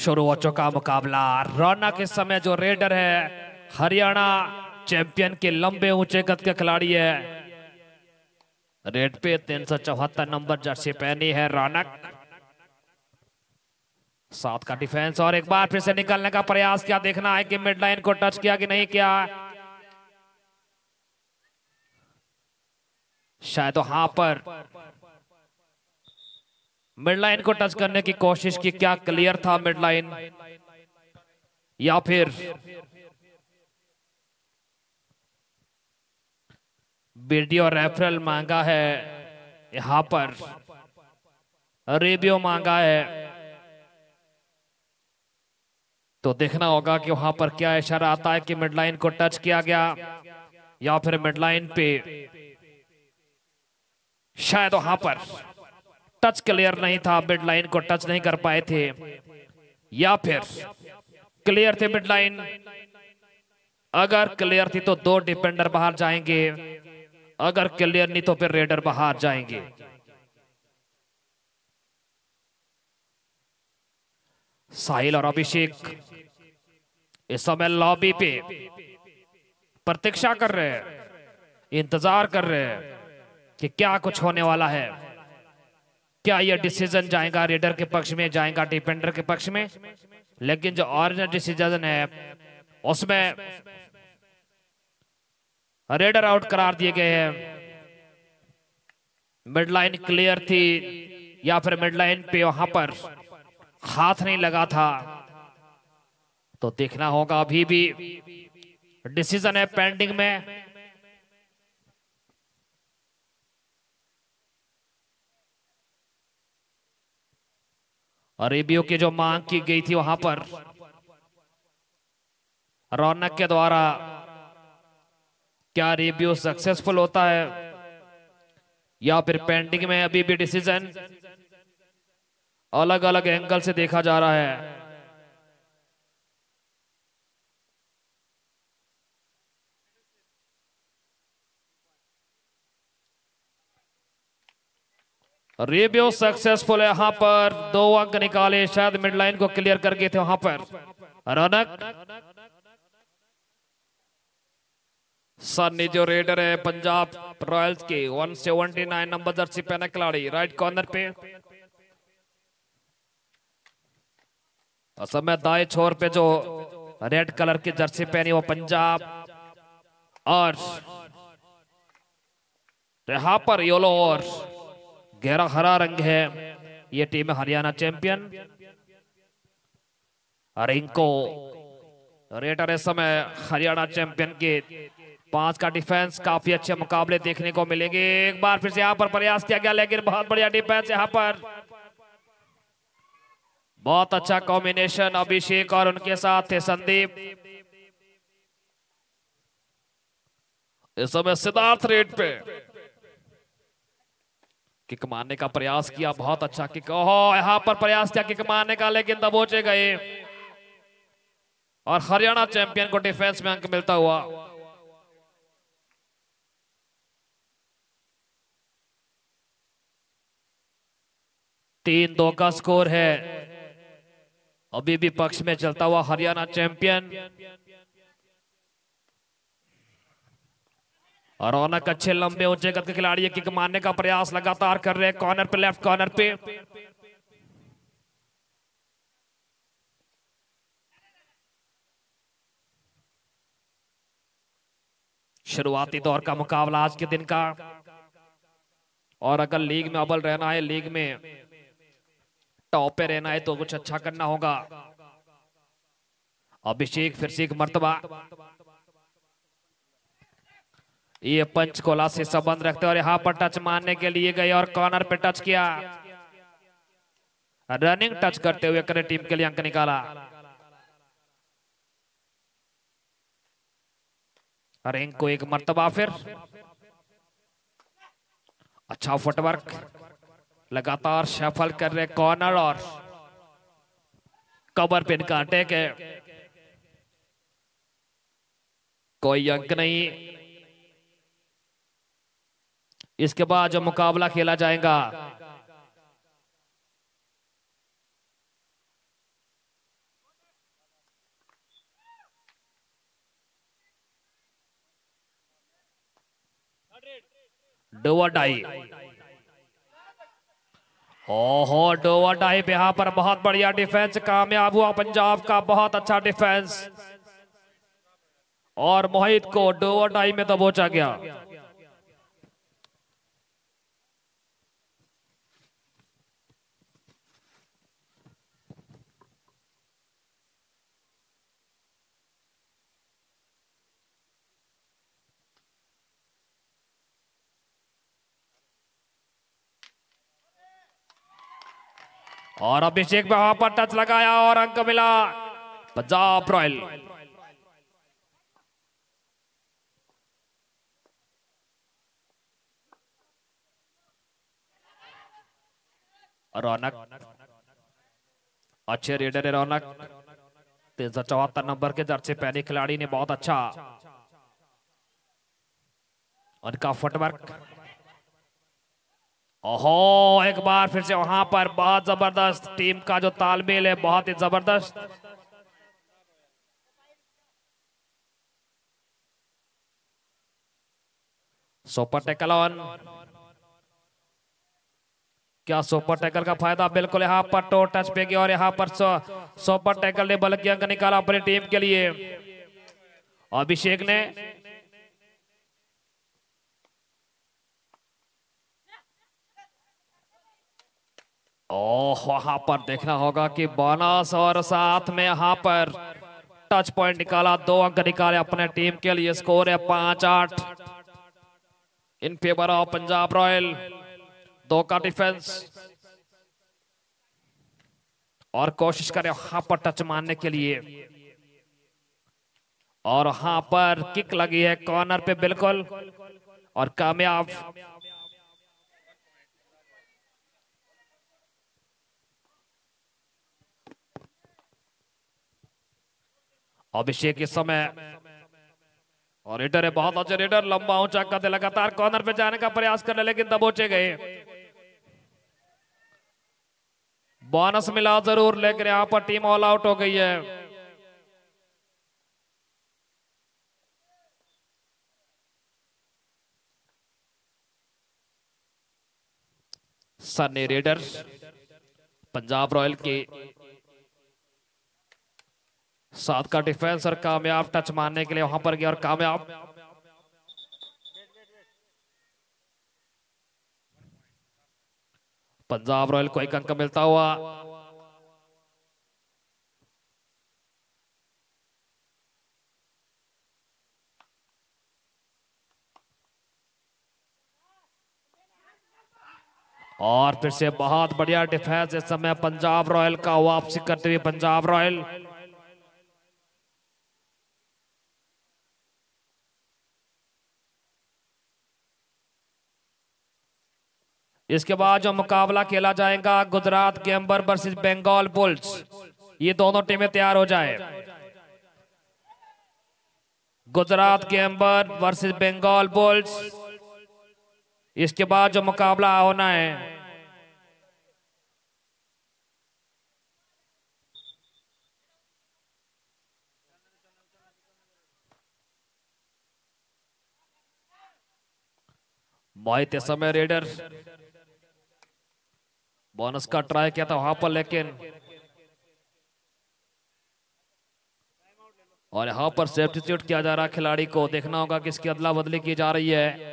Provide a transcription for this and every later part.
शुरू हो चुका मुकाबला। रौनक इस समय जो रेडर है, हरियाणा चैंपियन के लंबे ऊँचे कद के खिलाड़ी है। रेड पे तीन सौ चौहत्तर नंबर जर्सी पहनी है रौनक। साथ का डिफेंस और एक बार फिर से निकलने का प्रयास किया। देखना है कि मिड लाइन को टच किया कि नहीं किया। शायद वहाँ पर मिड लाइन को टच करने की कोशिश की, क्या क्लियर था मिड लाइन या फिर वीडियो रेफरल मांगा है, यहाँ पर रेबियो मांगा है। तो देखना होगा कि वहाँ पर क्या इशारा आता है कि मिड लाइन को टच किया गया, या फिर मिड लाइन पे शायद वहाँ पर टच क्लियर नहीं था मिड लाइन को टच नहीं कर पाए थे। या फिर क्लियर थे मिड लाइन अगर क्लियर थी तो दो डिफेंडर बाहर जाएँगे। अगर क्लियर नहीं तो फिर रेडर बाहर जाएँगे। साहिल और अभिषेक, इस समय लॉबी पे प्रतीक्षा कर रहे हैं, इंतज़ार कर रहे हैं कि क्या कुछ होने वाला है। क्या यह डिसीज़न जाएगा? रेडर के पक्ष में जाएगा? डिपेंडर के पक्ष में? लेकिन जो ऑरिजिनल डिसीज़न है, उसमें रेडर आउट करार दिए गए हैं। मिड लाइन क्लियर थी, या फिर मिड लाइन पे वहाँ पर हाथ नहीं लगा था। तो देखना होगा अभी भी। डिसीज़न है पेंडिंग में। अरेबियो की जो मांग की गई थी वहाँ पर, रौनक के द्वारा, क्या रेबियो सक्सेसफुल होता है, या फिर पेंडिंग में अभी भी डिसीज़न अलग अलग एंगल से देखा जा रहा है। रिव्यू सक्सेसफुल है, यहाँ पर दो अंक निकाले, शायद मिड लाइन को क्लियर कर गए थे वहाँ पर। रौनक। सन्नी जो रेडर है, पंजाब रॉयल्स के 179 नंबर जर्सी पहना खिलाड़ी राइट कॉर्नर पे। असम में दाएँ छोर पे जो रेड कलर की जर्सी पहनी, वो पंजाब और यहाँ पर योलो और गहरा हरा रंग है। ये टीम है हरियाणा चैंपियन इनको रेटर इस समय हरियाणा चैंपियन के पाँच का डिफेंस काफ़ी अच्छे मुकाबले देखने को मिलेंगे। एक बार फिर से यहाँ पर प्रयास किया गया, लेकिन बहुत बढ़िया डिफेंस यहाँ पर। बहुत अच्छा कॉम्बिनेशन अभिषेक और उनके साथ थे संदीप। इस समय सिद्धार्थ रेड पे। किक मारने का प्रयास किया, बहुत अच्छा किक। ओहो, यहाँ पर प्रयास किया किक मारने का, लेकिन दबोचे गए। और हरियाणा चैंपियन को डिफेंस में अंक मिलता हुआ। तीन दो का स्कोर है। अभी भी पक्ष में चलता हुआ हरियाणा चैंपियन। और रौनक अच्छे लंबे ऊँचे कद के खिलाड़ी किक मारने का प्रयास लगातार कर रहे हैं। कॉर्नर पे, लेफ़्ट कॉर्नर पे। शुरुआती दौर का मुकाबला आज के दिन का। और अगर लीग में अव्वल रहना है, लीग में टॉप पे रहना है तो कुछ अच्छा करना होगा। अभिषेक, फिर से एक मर्तबा। ये पंचकोला से संबंध रखते और यहाँ पर टच मारने के लिए गए और कॉर्नर पे टच किया। रनिंग टच करते हुए करे टीम के लिए अंक निकाला। रिंग को एक मरतबा फिर। अच्छा फुटवर्क लगातार सफल कर रहे कॉर्नर और कवर पिन का। अटैक है कोई अंक नहीं। इसके बाद जो मुकाबला खेला जाएगा डोवाडाई ओहो डोवाडाई यहाँ पर बहुत बढ़िया डिफेंस, कामयाब हुआ पंजाब का, बहुत अच्छा डिफेंस। और मोहित को डोवाडाई में दबोचा गया। और अभिषेक पे वहाँ पर टच लगाया और अंक मिला। पंजाब रॉयल। रौनक। अच्छे रेडर है रौनक। तीन सौ चौहत्तर नंबर के जर्सी पहले खिलाड़ी ने बहुत अच्छा। उनका फुटवर्क ओहो, एक बार फिर से वहाँ पर बहुत ज़बरदस्त टीम का जो तालमेल है, बहुत ही ज़बरदस्त। सुपर टैकल ऑन क्या सुपर टैकल का फ़ायदा? बिल्कुल यहाँ पर टो टच पे गया और यहाँ पर सुपर टैकल ने बल्कि अंक निकाला अपनी टीम के लिए। अभिषेक ने ओह, वहाँ पर देखना होगा कि बोनस और साथ में यहाँ पर टच पॉइंट निकाला, दो अंक निकाले अपने टीम के लिए, स्कोर है पाँच आठ। In favour of Punjab Royal, दो का डिफेंस। और कोशिश करें वहाँ पर टच मारने के लिए। और वहाँ पर किक लगी है कॉर्नर पे, बिल्कुल। और कामयाब। अभिषेक इस समय। और रेडर है बहुत अच्छे रेडर, लंबा ऊँचा कद, लगातार कॉर्नर पे जाने का प्रयास कर रहे लेकिन दबोचे गए। बोनस मिला ज़रूर, लेकिन यहाँ पर टीम ऑल आउट हो गई है। सन्नी रेडर पंजाब रॉयल के सात का डिफेंस और कामयाब टच मारने के लिए वहाँ पर गया और कामयाब। पंजाब रॉयल को एक अंक मिलता हुआ। और फिर से बहुत बढ़िया डिफेंस इस समय पंजाब रॉयल का वापसी करते हुए पंजाब रॉयल। इसके बाद जो मुकाबला खेला जाएगा, गुजरात गेम्बर वर्सेस बंगाल बुल्स। ये दोनों टीमें तैयार हो जाए। गुजरात गेम्बर वर्सेस बंगाल बुल्स। इसके बाद जो मुकाबला होना है। मोहित समय रेडर। बोनस का ट्राई किया था वहाँ पर, लेकिन और यहाँ पर सेफ्टीट्यूट किया जा रहा खिलाड़ी को। देखना होगा कि इसकी अदला बदली की जा रही है।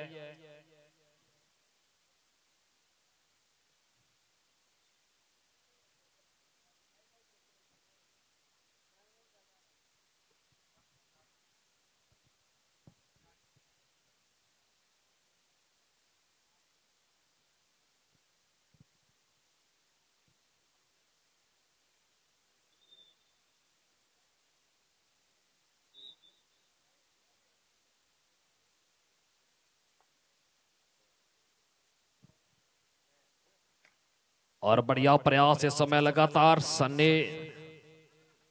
और बढ़िया प्रयास इस समय लगातार सन्नी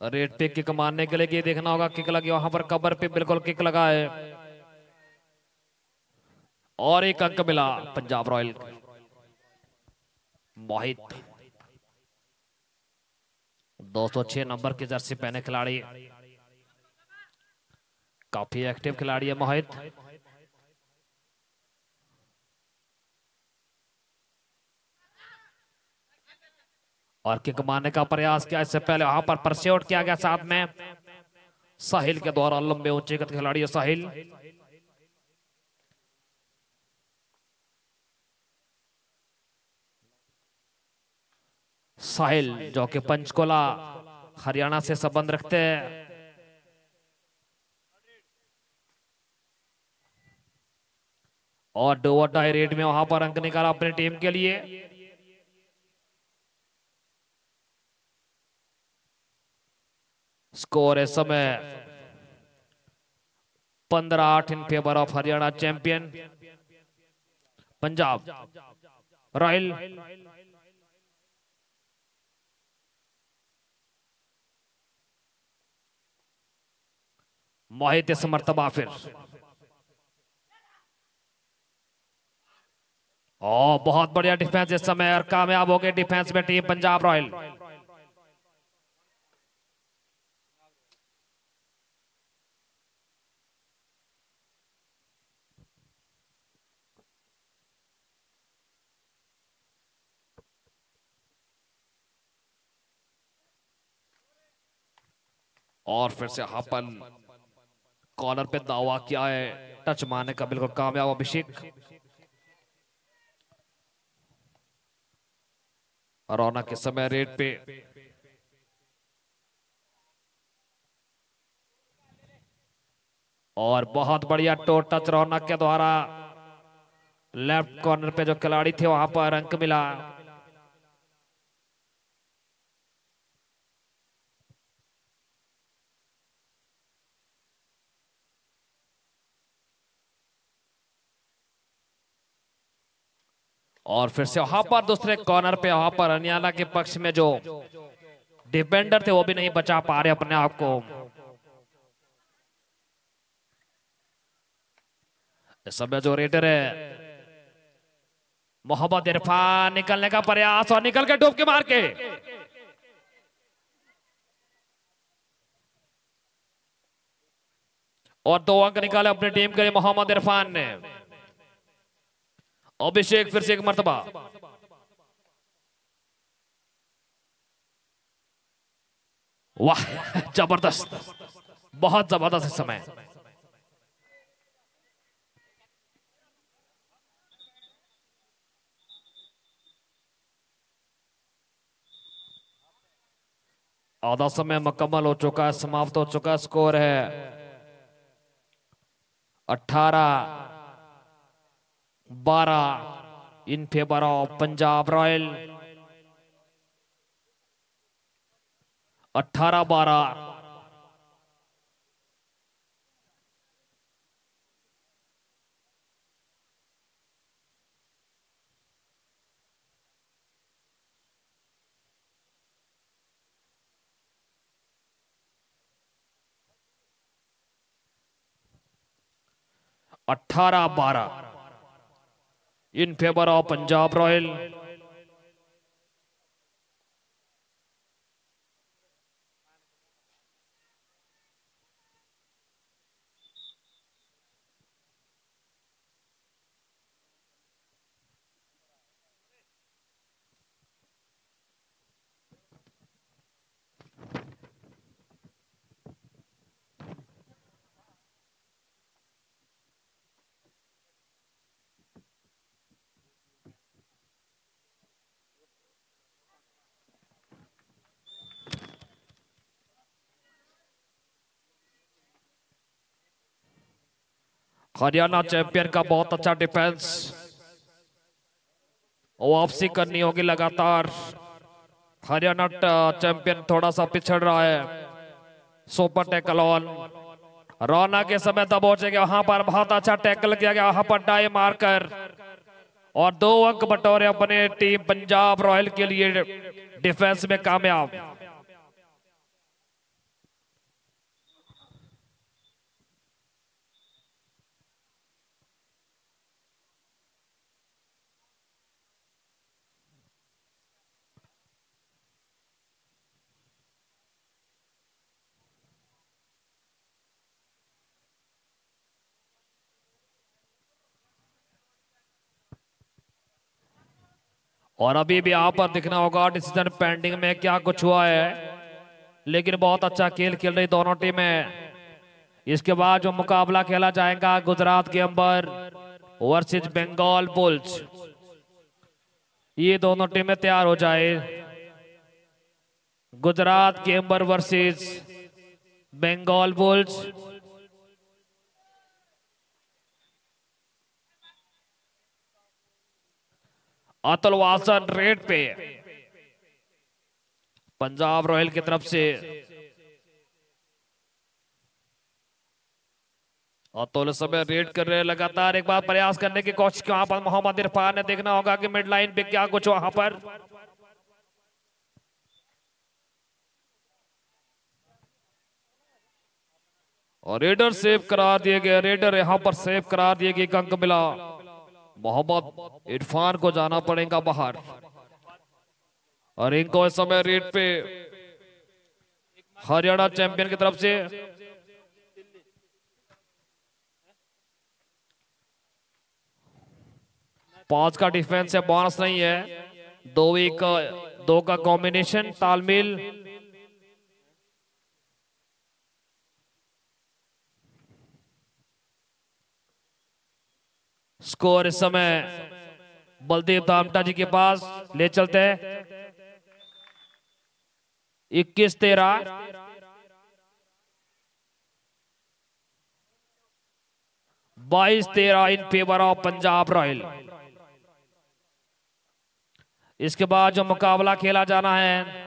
रेड पे किक मारने के लिए देखना होगा, किक लगी, वहाँ पर कबर पे बिल्कुल किक लगा है और एक अंक मिला पंजाब रॉयल मोहित। 206 नंबर की जर्सी पहने खिलाड़ी। काफ़ी एक्टिव खिलाड़ी है मोहित। और किक मारने का प्रयास किया। इससे पहले वहाँ पर परस्योट किया गया साथ में। साहिल के द्वारा लंबे ऊँचे कद खिलाड़ी साहिल। साहिल जो कि पंचकोला, हरियाणा से संबंध रखते हैं। और डोवर डाई रेट में वहाँ पर अंक निकाला अपनी टीम के लिए। स्कोर इस समय। पंद्रह आठ in favour of Haryana Champion Punjab. Royal. Mohit इस फिर। ओ, बहुत बढ़िया डिफेंस इस समय और कामयाब हो गए डिफेंस में टीम पंजाब रॉयल। और फिर से हपन। कॉर्नर पे दावा किया है। टच मारने का बिल्कुल कामयाब अभिषेक। रौनक के समय रेट पे। और बहुत बढ़िया टो टच रौनक के द्वारा। लेफ़्ट कॉर्नर पे जो खिलाड़ी थे, वहाँ पर अंक मिला। और फिर से वहाँ पर दूसरे कॉर्नर पे, वहाँ पर हरियाणा के पक्ष में जो डिफेंडर थे, वो भी नहीं बचा पा रहे अपने आप को। समय जो रेडर है, मोहम्मद इरफान निकलने का प्रयास और निकल के डूब के मार के। और दो अंक निकाले अपनी टीम के लिए मोहम्मद इरफान ने। अभिषेक फिर से एक मरतबा। वाह, ज़बरदस्त। बहुत ज़बरदस्त समय। आधा समय मुकम्मल हो चुका है, समाप्त हो चुका स्कोर है। अठारह बारह in favour of Punjab Royal. अठारह बारह। अठारह बारह। In favor of Punjab Royal. Haryana Champion का बहुत अच्छा डिफेंस। वापसी करनी होगी लगातार। हरियाणा चैंपियन थोड़ा सा पिछड़ रहा है। Super tackle on. रौना के समय दबोचेगा वहाँ पर बहुत अच्छा टैकल किया गया। वहाँ पर डाई मारकर। और दो अंक बटोरे अपने टीम पंजाब रॉयल के लिए डिफेंस में कामयाब। और अभी भी यहाँ पर दिखना होगा डिसीज़न पेंडिंग में क्या कुछ हुआ है। लेकिन बहुत अच्छा खेल खेल रही दोनों टीमें। इसके बाद जो मुकाबला खेला जाएगा, गुजरात के अंबर वर्सेज बंगाल बुल्स। ये दोनों टीमें तैयार हो जाए। गुजरात के अंबर versus Bengal Bulls. Atul Vasan raid पे। पंजाब रॉयल की तरफ़ से अतुल समय रेड कर रहे हैं, लगातार एक बार प्रयास करने की कोशिश की। वहाँ पर मोहम्मद इरफान ने देखना होगा कि मिड लाइन पे क्या कुछ वहाँ पर। और रेडर सेव करार दिए गए, रेडर यहाँ पर सेव करार दिए गए अंक मिला। मोहम्मद इरफान को जाना पड़ेगा बाहर। और इनको इस समय रेड पे हरियाणा चैंपियन की तरफ़ से पाँच का डिफेंस है बोनस नहीं है। दो एक दो का कॉम्बिनेशन तालमेल। स्कोर इस समय बलदेव दामटा जी के पास ले चलते हैं। इक्कीस तेरह। बाईस तेरह in favour of Punjab Royal. इसके बाद जो मुकाबला खेला जाना है,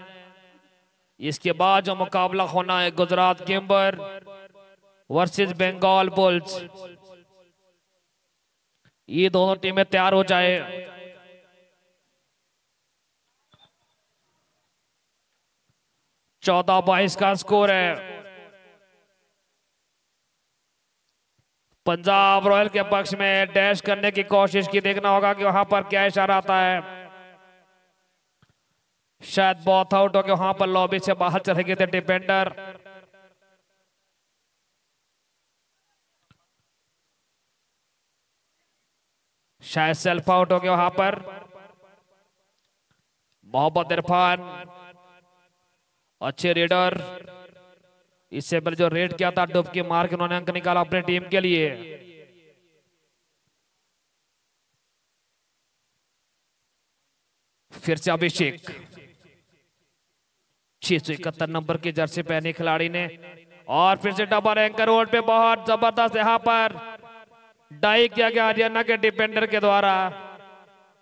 इसके बाद जो मुकाबला होना है गुजरात केम्बर वर्सेस बंगाल बुल्स ये दोनों टीमें तैयार हो जाए। चौदह बाईस का स्कोर है। पंजाब रॉयल के पक्ष में डैश करने की कोशिश की, देखना होगा कि वहाँ पर क्या इशारा आता है। शायद बहुत आउट हो गया वहाँ पर लॉबी से बाहर चले गए थे डिपेंडर शायद सेल्फ आउट हो गया वहाँ पर। मोहम्मद इरफान अच्छे रेडर इससे पहले जो रेड किया था, डुबकी मार के उन्होंने अंक निकाला अपने टीम के लिए। फिर से अभिषेक। छह सौ इकहत्तर नंबर की जर्सी पहनी खिलाड़ी ने। और फिर से डबल एंकर रोड पे बहुत ज़बरदस्त यहाँ पर। डाई किया गया हरियाणा के डिफेंडर के द्वारा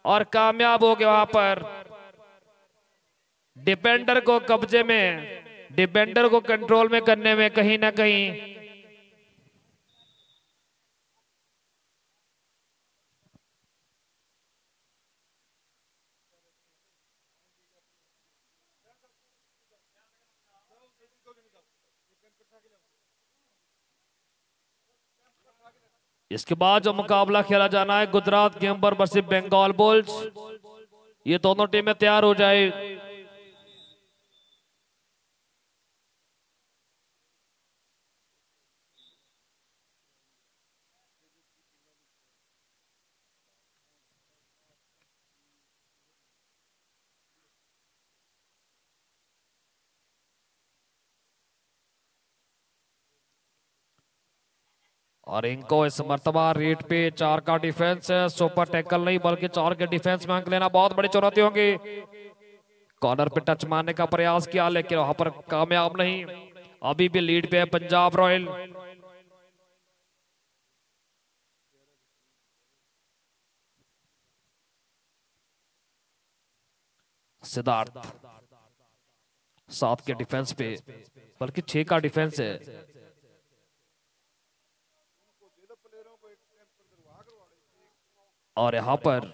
और कामयाब हो गया वहाँ पर। डिफेंडर को कब्जे में डिफेंडर को कंट्रोल में करने में कहीं ना कहीं इसके बाद जो मुकाबला खेला जाना है, गुजरात के अंबर वर्सेस बंगाल बुल्स। ये दोनों टीमें तैयार हो जाए। और इनको इस मरतबा रेट पे चार का डिफेंस है, सुपर टैकल नहीं, बल्कि चार के डिफेंस में अंक लेना बहुत बड़ी चुनौती होगी। कॉर्नर पे टच मारने का प्रयास किया, लेकिन वहाँ पर कामयाब नहीं। अभी भी लीड पे है पंजाब रॉयल। सिद्धार्थ, सात के डिफेंस पे, बल्कि छह का डिफेंस है। और यहाँ पर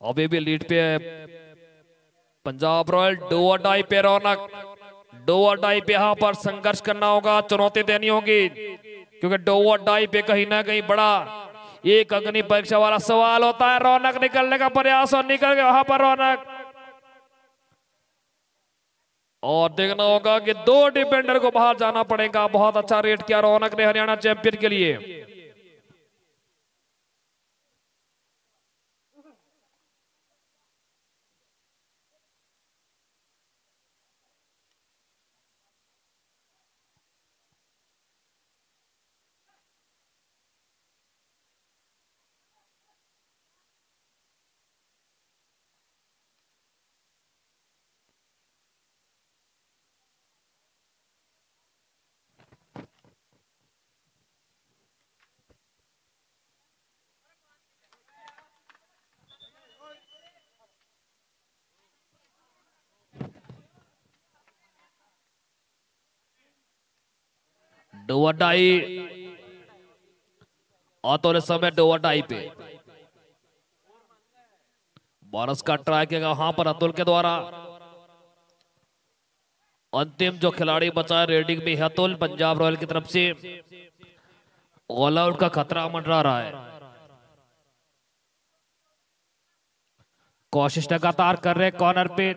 अभी भी लीड पे है। पंजाब रॉयल डो डाई पे रौनक। डो डाई पे यहाँ पर संघर्ष करना होगा, चुनौती देनी होगी। क्योंकि डो डाई पे कहीं ना कहीं बड़ा एक अग्नि परीक्षा वाला सवाल होता है। रौनक निकलने का प्रयास और निकल गया वहाँ पर रौनक। और देखना होगा कि दो डिफेंडर को बाहर जाना पड़ेगा। बहुत अच्छा रेट किया रौनक ने हरियाणा चैंपियन के लिए। डुवडाई अतुल समय डुवडाई पे। बारस का ट्राई किया वहाँ पर अतुल के द्वारा। अंतिम जो खिलाड़ी बचा रेडिंग में अतुल पंजाब रॉयल की तरफ़ से। ऑल आउट का खतरा मंडरा रहा है। कोशिश लगातार कर रहे कॉर्नर पे।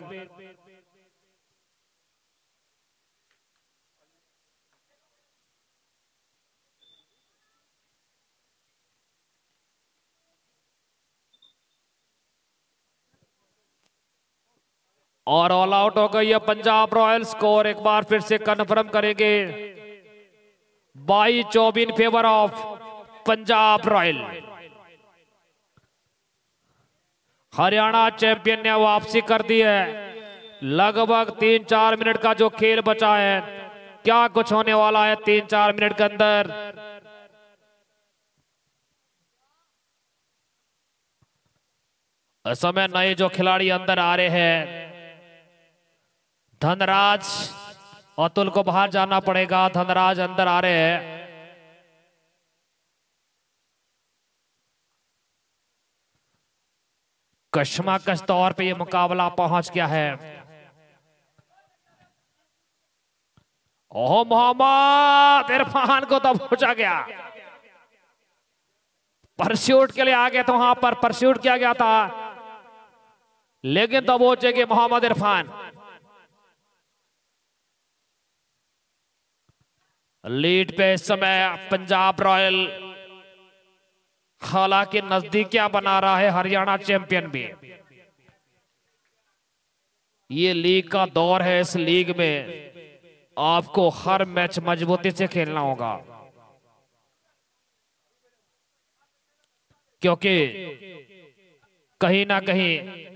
और ऑल आउट हो गई है पंजाब रॉयल स्कोर एक बार फिर से कन्फर्म करेंगे। बाई चौबीन favour of Punjab Royal. Haryana Champion ने वापसी कर दी है। लगभग तीन चार मिनट का जो खेल बचा है, क्या कुछ होने वाला है तीन चार मिनट के अंदर? समय नए जो खिलाड़ी अंदर आ रहे हैं धनराज, अतुल को बाहर जाना पड़ेगा। धनराज अंदर आ रहे हैं। कश्माकश तौर पे ये मुकाबला पहुँच गया है। ओह, मोहम्मद, इरफान को तब पहुँचा गया। परस्यूट के लिए आ गए तो वहाँ पर। परस्यूट किया गया था। लेकिन तब पहुंचेगे मोहम्मद, इरफान। लीड पे इस समय, पंजाब रॉयल। हालाँकि नजदीकियाँ बना रहा है हरियाणा चैंपियन भी। ये लीग का दौर है इस लीग में। आपको हर मैच मजबूती से खेलना होगा। क्योंकि कहीं ना कहीं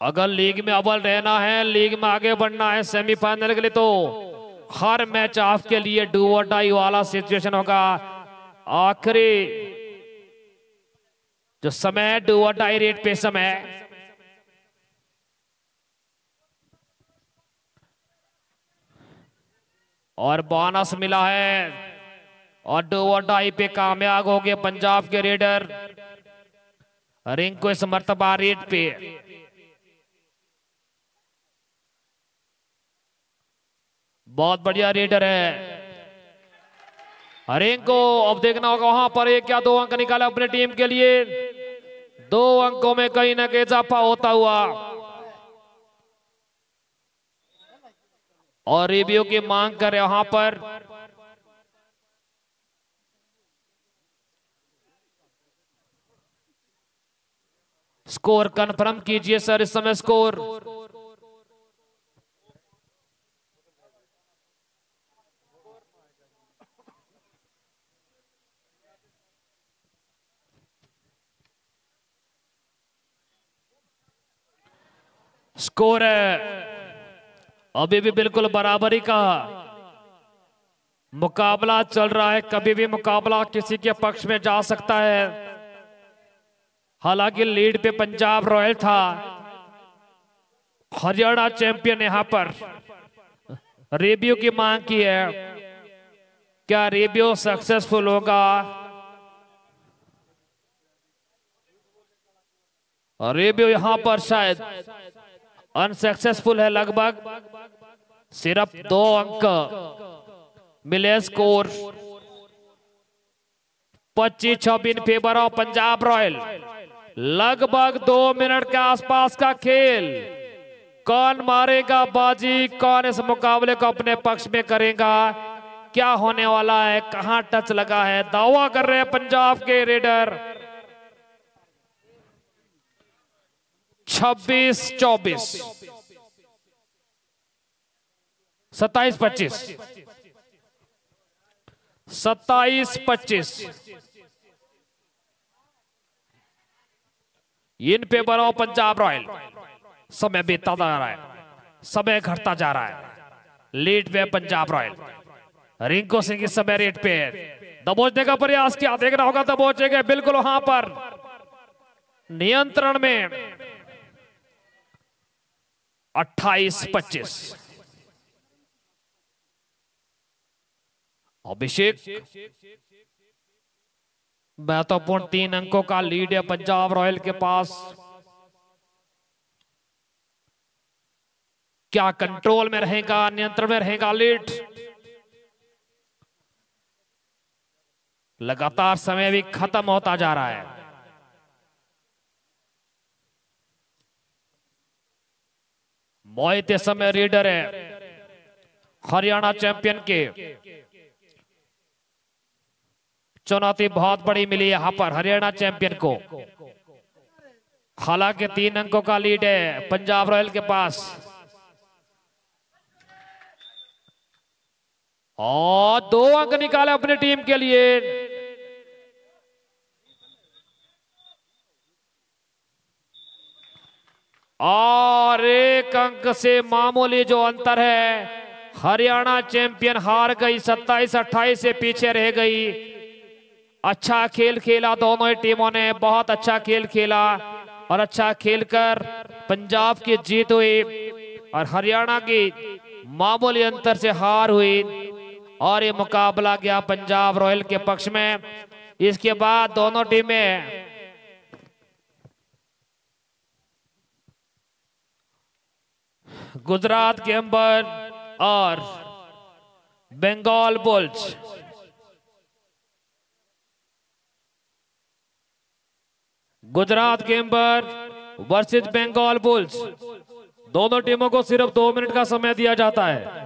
अगर लीग में अव्वल रहना है, लीग में आगे बढ़ना है सेमीफाइनल के लिए तो हर मैच आपके लिए डू और डाई वाला सिचुएशन होगा। आखिरी जो समय डू और डाई रेट पे समय और बोनस मिला है और डू और डाई पे कामयाब हो गए पंजाब के रेडर रिंग को इस मर्तबा रेट पे। बहुत बढ़िया रेडर है। हरेक को अब देखना होगा, वहाँ पर एक या दो अंक निकाला अपने टीम के लिए। दो अंकों में कहीं ना कहीं इजाफा होता हुआ। और रिव्यू की मांग करे वहाँ पर। स्कोर कंफर्म कीजिए सर, इस समय स्कोर। स्कोर है। अभी भी बिल्कुल बराबरी का मुकाबला चल रहा है। कभी भी मुकाबला किसी के पक्ष में जा सकता है। हालाँकि लीड पे पंजाब रॉयल था। हरियाणा चैंपियन यहाँ पर। रेबियो की मांग की है। क्या रेबियो सक्सेसफुल होगा? रेबियो यहाँ पर शायद अनसक्सेसफुल है लगभग। सिर्फ़ दो अंक। मिले स्कोर पच्चीस, छब्बीस फेवर ऑफ़ पंजाब रॉयल। लगभग दो मिनट के आसपास का खेल। कौन मारेगा बाजी? कौन इस मुकाबले को अपने पक्ष में करेगा? क्या होने वाला है? कहाँ टच लगा है? दावा कर रहे हैं पंजाब के रेडर। छब्बीस, चौबीस। सत्ताईस, पच्चीस। सत्ताईस, पच्चीस। इन पे बनाओ पंजाब रॉयल। समय बीतता जा रहा है। समय घटता जा रहा है। लीड पे पंजाब रॉयल। रिंको सिंह इस समय रेट पे है। दबोचने का प्रयास किया। देखना होगा दबोचेगा। बिल्कुल वहाँ पर। नियंत्रण में। अट्ठाईस, पच्चीस। अभिषेक। महत्वपूर्ण तीन अंकों का लीड है पंजाब रॉयल के पास। क्या कंट्रोल में रहेगा, नियंत्रण में रहेगा लीड? लगातार समय भी खत्म होता जा रहा है। मोहित समय रीडर है। हरियाणा चैंपियन के। चुनौती बहुत बड़ी मिली यहाँ पर हरियाणा चैंपियन को। हालाँकि तीन अंकों का लीड है, पंजाब रॉयल के पास। और दो अंक निकाले अपनी टीम के लिए। और एक अंक से मामूली जो अंतर है, हरियाणा चैंपियन हार गई, सत्ताईस अट्ठाईस से पीछे रह गई। अच्छा खेल खेला दोनों ही टीमों ने, बहुत अच्छा खेल खेला और अच्छा खेलकर पंजाब की जीत हुई और हरियाणा की मामूली अंतर से हार हुई और ये मुकाबला गया पंजाब रॉयल के पक्ष में। इसके बाद दोनों टीमें गुजरात के अंबर और बंगाल बुल्स गुजरात के अंबर वर्सेज बंगाल बुल्स दोनों टीमों को सिर्फ़ दो मिनट का समय दिया जाता है।